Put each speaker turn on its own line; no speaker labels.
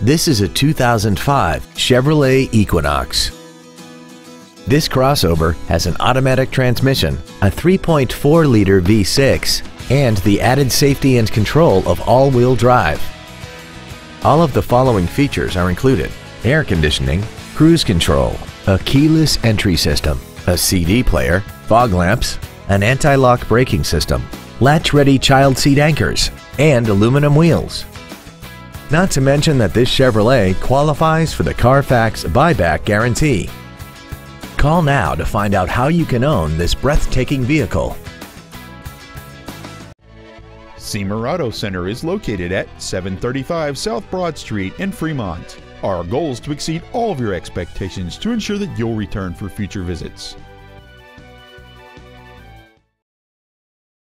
This is a 2005 Chevrolet Equinox. This crossover has an automatic transmission, a 3.4-liter V6, and the added safety and control of all-wheel drive. All of the following features are included. Air conditioning, cruise control, a keyless entry system, a CD player, fog lamps, an anti-lock braking system, latch-ready child seat anchors, and aluminum wheels. Not to mention that this Chevrolet qualifies for the Carfax buyback guarantee. Call now to find out how you can own this breathtaking vehicle.
Siemer Auto Center is located at 735 South Broad Street in Fremont. Our goal is to exceed all of your expectations to ensure that you'll return for future visits.